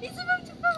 He's about to fall